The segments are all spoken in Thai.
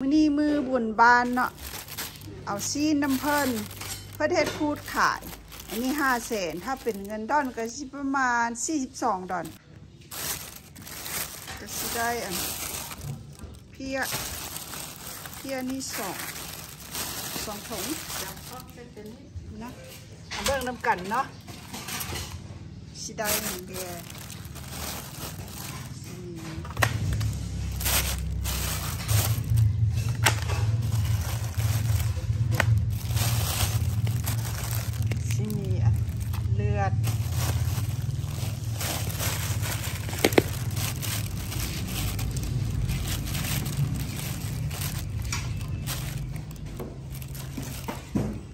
มื้อนี้มือบุญบานเนาะเอาซีนน้ำเพิ่นเพื่อเทศพูดขาย อันนี้ห้าแสนถ้าเป็นเงินดอนก็สิประมาณสี่สิบสองดอนก็สิได้อันเพียเพียนี่สองสองถุงนะเอาเบิ่งน้ำกันเนาะสิได้หนึ่งเบียร์สี่ ที่มีเลือด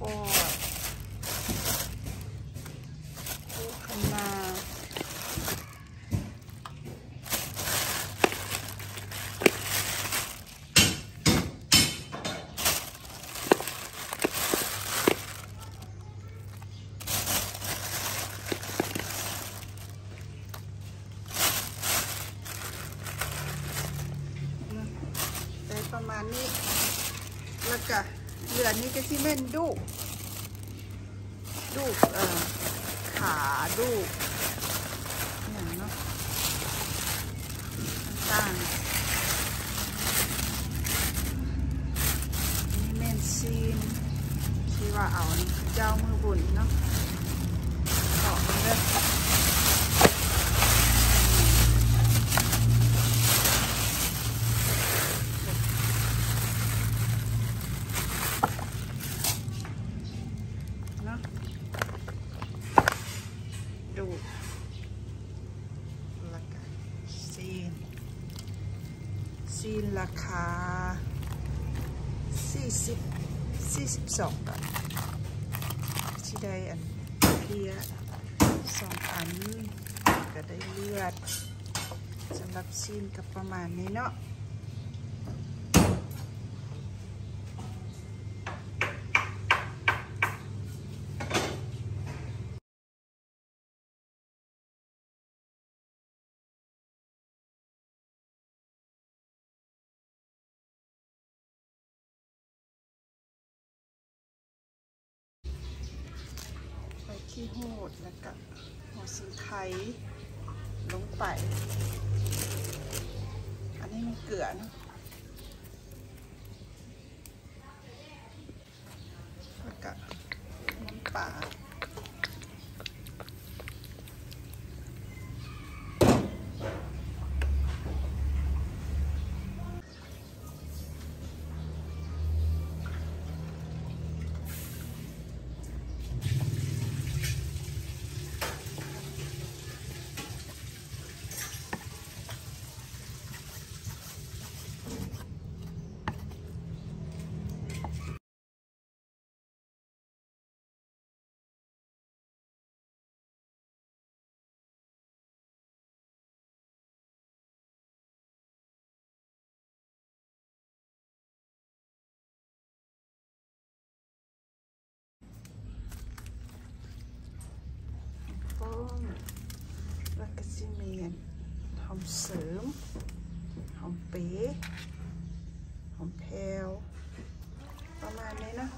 ปอดผู้ขนาได้ ประมาณนี้ แล้วก็เหลือนี้ก็ที่เม่นดูดูเอ่อขาดูอย่างเนาะต่างนี่เม่นซีนที่ว่าเอาเจ้ามือบุญเนาะต่อมาเลยเนาะ ดูกแล้วก็ซีน ซีนราคา40 42บาทที่ได้อันเพียสองอันก็ได้เลือดสำหรับซีนกับประมาณนี้เนาะ ที่โหดแล้วก็หัวสีไทยลงไป อันนี้มีเกลือเนะ อมเสริม หอมเป๋หอมแพลวประมาณนี้นะ